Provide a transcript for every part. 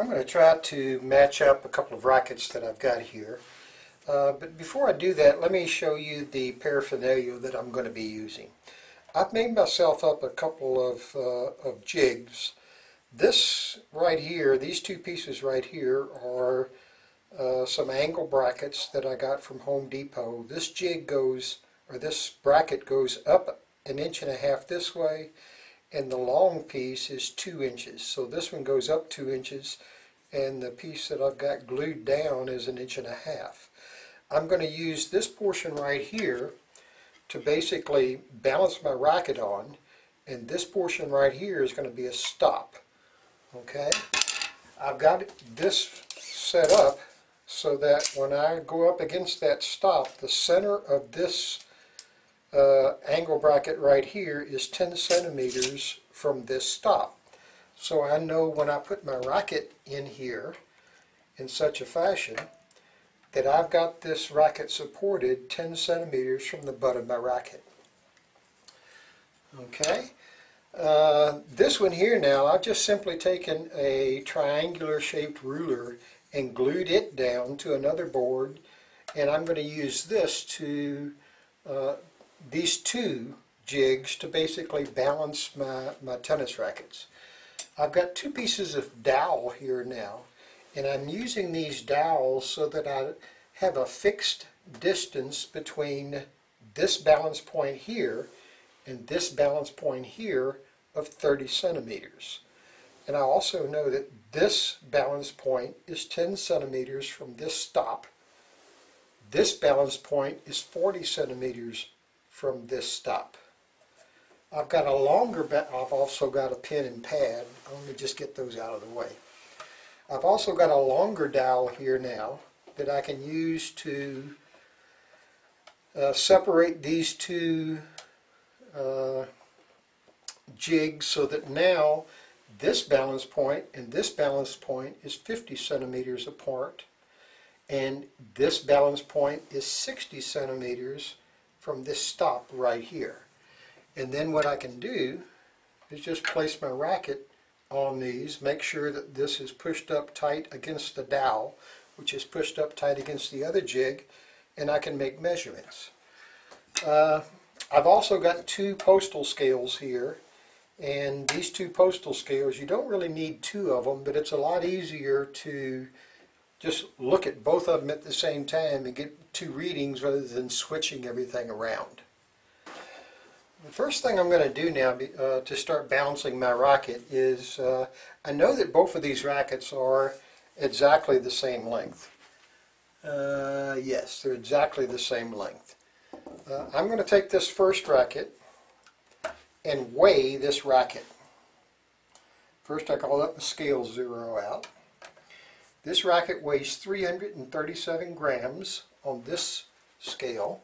I'm going to try to match up a couple of rackets that I've got here. Uh, but before I do that, let me show you the paraphernalia that I'm going to be using. I've made myself up a couple of, uh, of jigs. This right here, these two pieces right here are uh, some angle brackets that I got from Home Depot. This jig goes, or this bracket goes up an inch and a half this way, and the long piece is two inches. So this one goes up two inches, and the piece that I've got glued down is an inch and a half. I'm going to use this portion right here to basically balance my racket on, and this portion right here is going to be a stop. Okay? I've got this set up so that when I go up against that stop, the center of this uh, angle bracket right here is 10 centimeters from this stop. So I know when I put my racket in here in such a fashion that I've got this racket supported 10 centimeters from the butt of my racket. Okay, uh, this one here now, I've just simply taken a triangular shaped ruler and glued it down to another board and I'm going to use this to uh, these two jigs to basically balance my, my tennis rackets. I've got two pieces of dowel here now and I'm using these dowels so that I have a fixed distance between this balance point here and this balance point here of 30 centimeters. And I also know that this balance point is 10 centimeters from this stop. This balance point is 40 centimeters from this stop. I've got a longer, I've also got a pen and pad. Let me just get those out of the way. I've also got a longer dowel here now that I can use to uh, separate these two uh, jigs so that now this balance point and this balance point is 50 centimeters apart and this balance point is 60 centimeters from this stop right here. And then what I can do is just place my racket on these, make sure that this is pushed up tight against the dowel, which is pushed up tight against the other jig, and I can make measurements. Uh, I've also got two postal scales here, and these two postal scales, you don't really need two of them, but it's a lot easier to just look at both of them at the same time and get two readings rather than switching everything around. The first thing I'm going to do now uh, to start balancing my rocket is uh, I know that both of these rackets are exactly the same length. Uh, yes, they're exactly the same length. Uh, I'm going to take this first racket and weigh this racket. First I call up the scale zero out. This racket weighs 337 grams on this scale.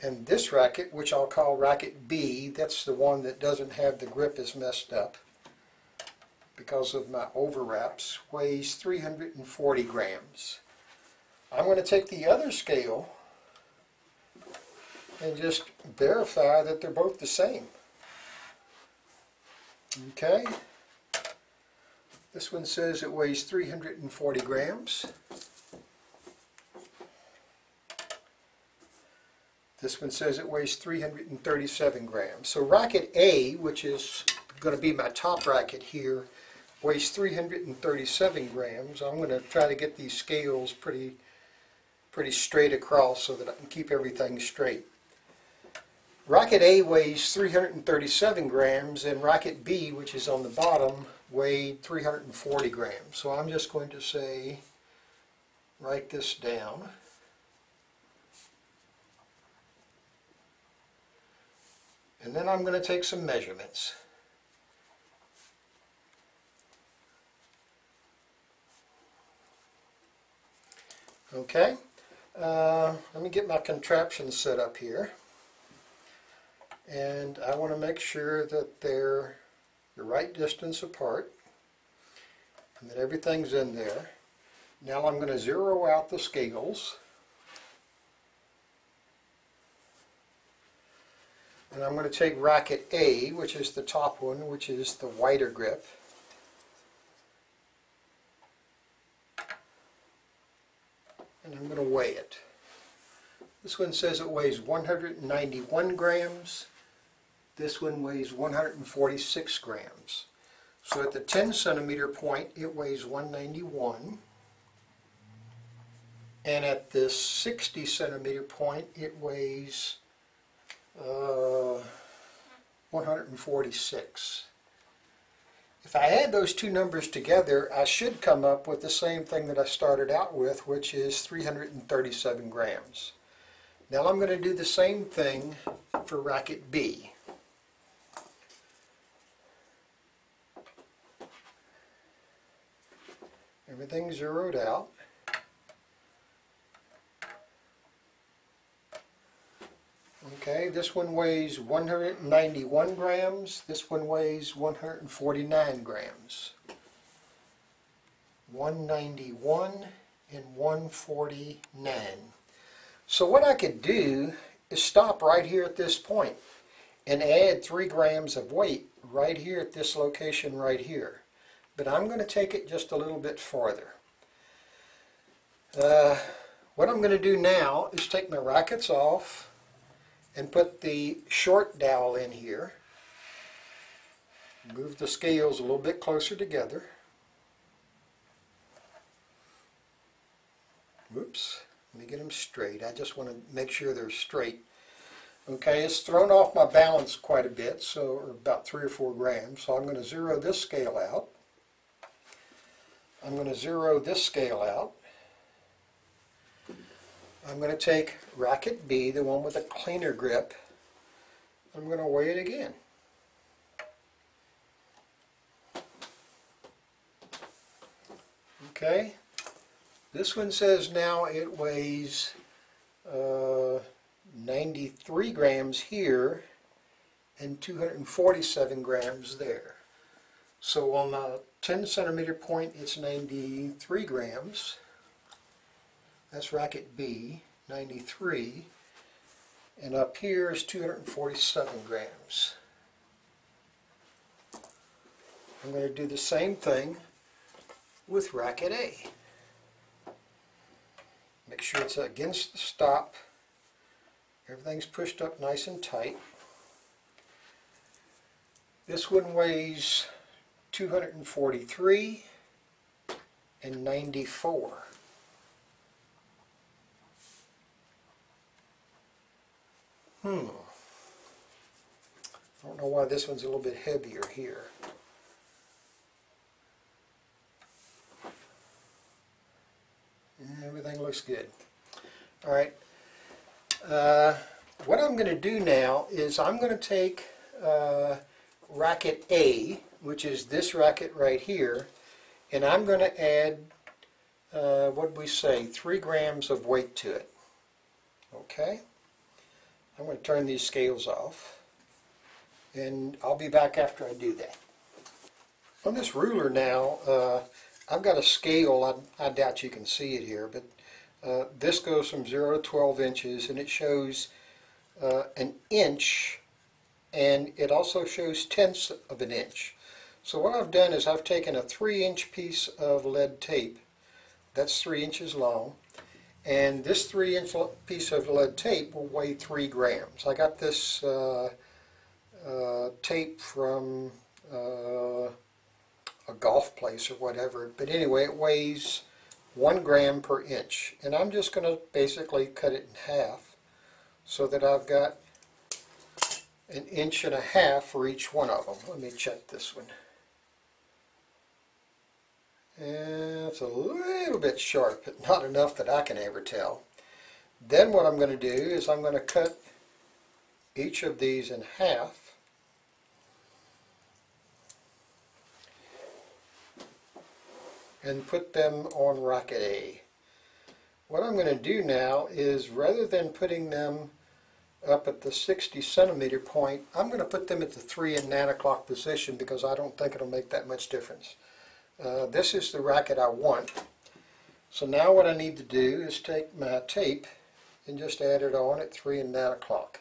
And this racket, which I'll call racket B, that's the one that doesn't have the grip is messed up because of my overwraps, weighs 340 grams. I'm going to take the other scale and just verify that they're both the same. Okay. This one says it weighs 340 grams. This one says it weighs 337 grams. So racket A, which is going to be my top racket here, weighs 337 grams. I'm going to try to get these scales pretty, pretty straight across so that I can keep everything straight. Racket A weighs 337 grams and racket B, which is on the bottom, weighed 340 grams. So I'm just going to say, write this down. And then I'm going to take some measurements. Okay, uh, let me get my contraption set up here. And I want to make sure that they're the right distance apart and that everything's in there. Now I'm going to zero out the scales and I'm going to take racket A which is the top one which is the wider grip and I'm going to weigh it. This one says it weighs 191 grams this one weighs 146 grams. So at the 10 centimeter point, it weighs 191. And at the 60 centimeter point, it weighs uh, 146. If I add those two numbers together, I should come up with the same thing that I started out with, which is 337 grams. Now I'm going to do the same thing for racket B. Everything's zeroed out. Okay, this one weighs 191 grams. This one weighs 149 grams. 191 and 149. So what I could do is stop right here at this point and add 3 grams of weight right here at this location right here. But I'm going to take it just a little bit farther. Uh, what I'm going to do now is take my rackets off and put the short dowel in here. Move the scales a little bit closer together. Whoops, let me get them straight. I just want to make sure they're straight. Okay, it's thrown off my balance quite a bit, so about three or four grams. So I'm going to zero this scale out. I'm going to zero this scale out. I'm going to take racket B, the one with a cleaner grip. I'm going to weigh it again. Okay, this one says now it weighs uh, 93 grams here and 247 grams there. So on the 10 centimeter point it's 93 grams. That's racket B, 93. And up here is 247 grams. I'm going to do the same thing with racket A. Make sure it's against the stop. Everything's pushed up nice and tight. This one weighs 243 and 94. Hmm. I don't know why this one's a little bit heavier here. Everything looks good. All right. Uh, what I'm going to do now is I'm going to take uh, racket A, which is this racket right here, and I'm going to add, uh, what we say, three grams of weight to it. Okay? I'm going to turn these scales off, and I'll be back after I do that. On this ruler now, uh, I've got a scale, I, I, doubt you can see it here, but uh, this goes from 0 to 12 inches, and it shows uh, an inch, and it also shows tenths of an inch. So what I've done is I've taken a 3 inch piece of lead tape, that's 3 inches long, and this 3 inch piece of lead tape will weigh 3 grams. I got this uh, uh, tape from uh, a golf place or whatever, but anyway it weighs 1 gram per inch. And I'm just going to basically cut it in half so that I've got an inch and a half for each one of them. Let me check this one. And it's a little bit sharp, but not enough that I can ever tell. Then what I'm going to do is I'm going to cut each of these in half. and put them on Rocket A. What I'm going to do now is rather than putting them up at the 60 centimeter point, I'm going to put them at the 3 and 9 o'clock position because I don't think it'll make that much difference. Uh, this is the racket I want. So now what I need to do is take my tape and just add it on at 3 and 9 o'clock.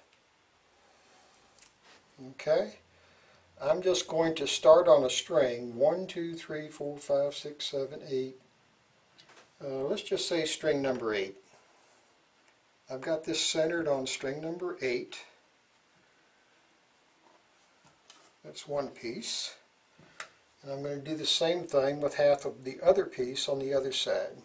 Okay. I'm just going to start on a string. 1, 2, 3, 4, 5, 6, 7, 8. uh, let's just say string number 8. I've got this centered on string number 8. That's one piece. And I'm going to do the same thing with half of the other piece on the other side.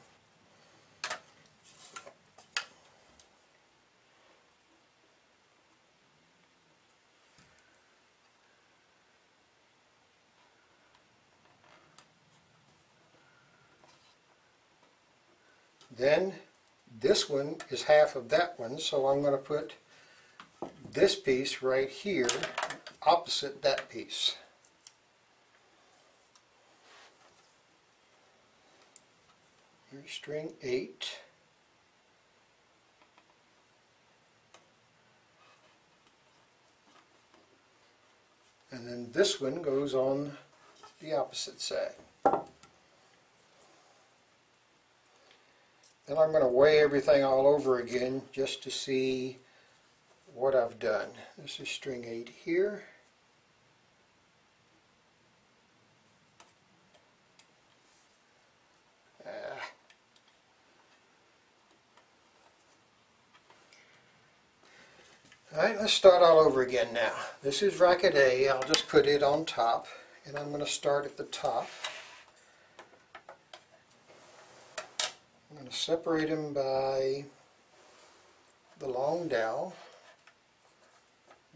Then this one is half of that one, so I'm going to put this piece right here opposite that piece. Here's string 8. And then this one goes on the opposite side. Then I'm going to weigh everything all over again just to see what I've done. This is string 8 here. Alright, let's start all over again now. This is racket A. I'll just put it on top and I'm going to start at the top. I'm going to separate them by the long dowel.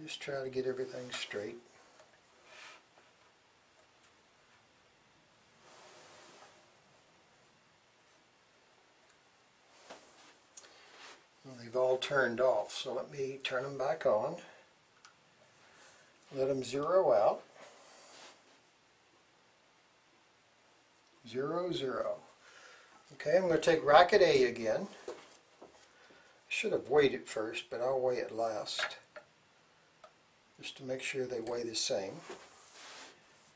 Just try to get everything straight. Well, they've all turned off, so let me turn them back on. Let them zero out. Zero, zero. Okay, I'm going to take racket A again. Should have weighed it first, but I'll weigh it last. Just to make sure they weigh the same.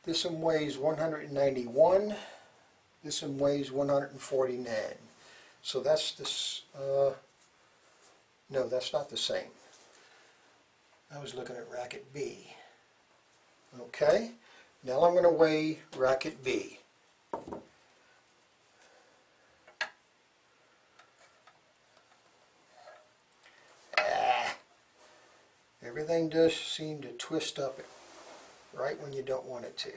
This one weighs 191. This one weighs 149. So that's this, uh, no, that's not the same. I was looking at racket B. Okay, now I'm going to weigh racket B. Ah, everything does seem to twist up right when you don't want it to.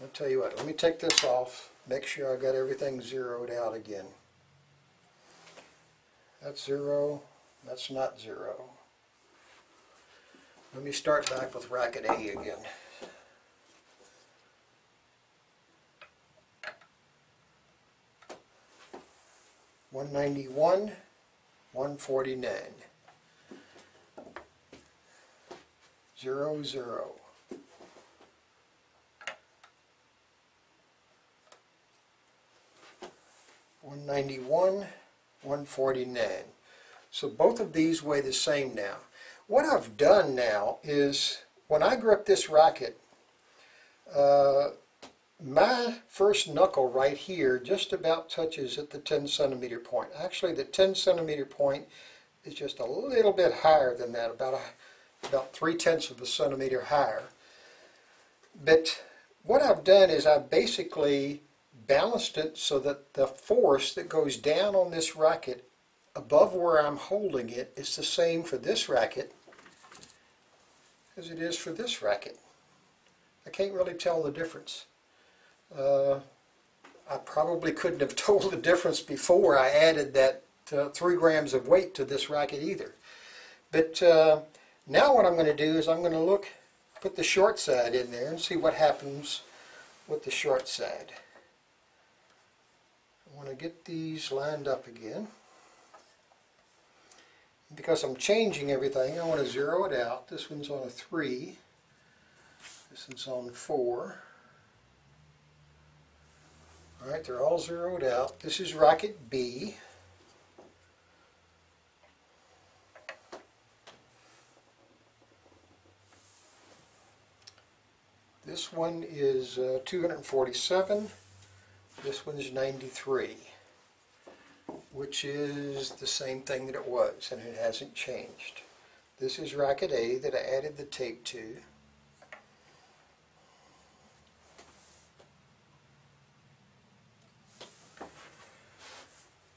I'll tell you what, let me take this off, make sure I got everything zeroed out again. That's zero, that's not zero. Let me start back with racket A again. One ninety one, one forty nine. zero zero. One ninety one, one forty nine. So both of these weigh the same now. What I've done now is when I grip this racket, uh, my first knuckle right here just about touches at the 10 centimeter point. Actually, the 10 centimeter point is just a little bit higher than that, about a about three-tenths of a centimeter higher. But what I've done is I've basically balanced it so that the force that goes down on this racket above where I'm holding it is the same for this racket as it is for this racket. I can't really tell the difference. Uh, I probably couldn't have told the difference before I added that uh, three grams of weight to this racket either. But uh, now what I'm going to do is I'm going to look, put the short side in there and see what happens with the short side. I want to get these lined up again. Because I'm changing everything, I want to zero it out. This one's on a 3. This one's on 4. Alright, they're all zeroed out. This is racket B. This one is uh, 247. This one's 93, which is the same thing that it was, and it hasn't changed. This is racket A that I added the tape to.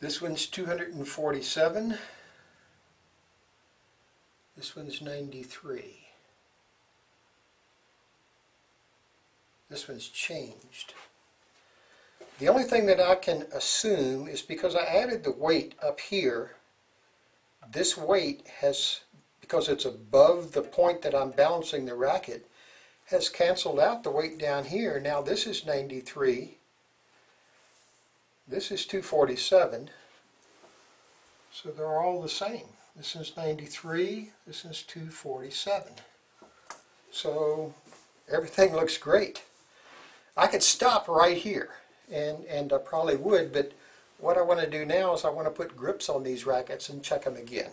This one's 247. This one's 93. This one's changed. The only thing that I can assume is because I added the weight up here, this weight has, because it's above the point that I'm balancing the racket, has canceled out the weight down here. Now this is 93. This is 247. So they're all the same. This is 93, this is 247. So everything looks great. I could stop right here, and, and I probably would, but what I want to do now is I want to put grips on these rackets and check them again.